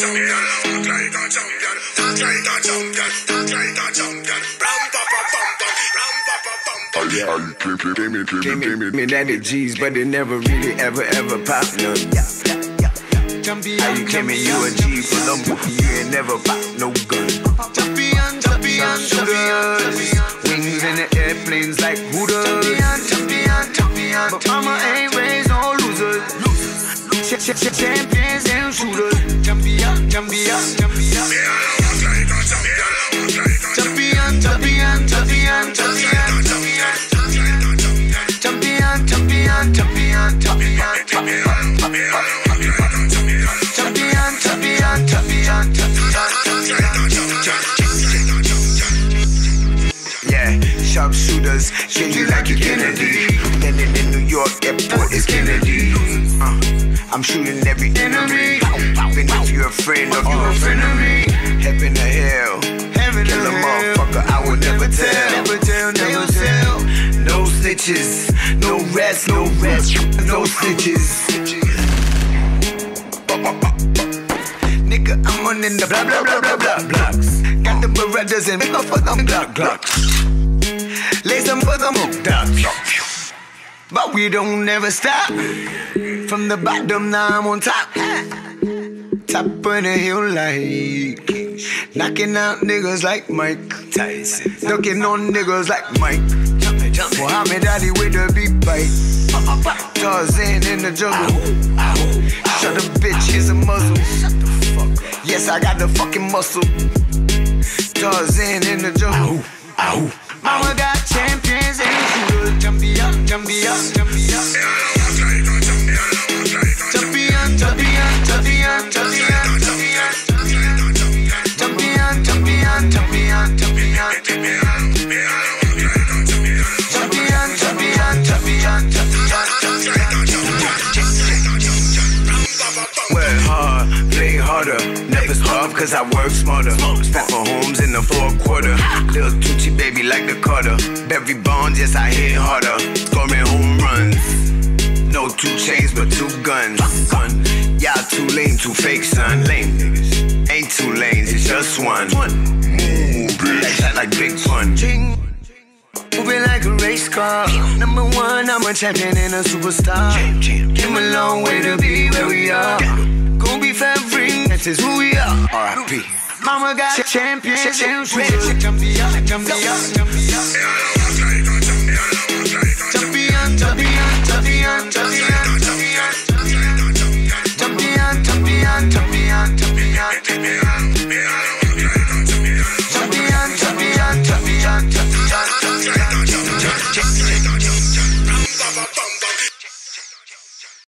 champion. Walk like a champion. Talk like a champion. Talk like a champion. Ram pa pa pam pam. Ram pa pa pam pam. I, I came, came, came, in, came, Give me, in. me daddy G's, but they never really ever ever pop none. Champion, How you claiming you a G for them? You ain't never pop no gun. champion, champion, champion, Wings in the airplanes like hooters. Champions and shooters. Champion, champion, champion. Champion. Champion, champion, champion, champion, champion. Champion, champion, Yeah, sharpshooters, kill you like you Kennedy. Landing in New York airport is Kennedy. Uh, I'm shooting every enemy. Even if you're a friend of you're a friend of me. Heaven or hell, Heaven kill a or motherfucker, I would never tell. Never tell, never tell. No snitches, no rest, no rest, no snitches. Nigga, I'm on in the blah blah blah blah blah blocks. Got the Berettas and make up for them Glock Glocks. Lay some for them hook ducks. But we don't never stop. From the bottom, now I'm on top. Top of the hill like Knocking out niggas like Mike Tyson. Ducking on niggas like Mike. Muhammad Ali with the beat bite. Tarzan in the jungle. Shut up, bitch, here's a muzzle. Yes, I got the fucking muscle. Tarzan in the jungle. Mama got champions and Cause I work smarter. Spent for homes in the fourth quarter. Lil Tucci baby like the Carter. Barry Bonds, yes, I hit harder. Scoring home runs. No two chains, but two guns. Gun. Y'all too lame, too fake, son. Lame niggas. Ain't two lanes, it's just one. Move, like shot like big fun. Moving like a race car. Number one, I'm a champion and a superstar. Came a long way to this is who we are. R.I.P. Mama got champions and shooters. champion, champion, champion. Champion, champion, champion, champion.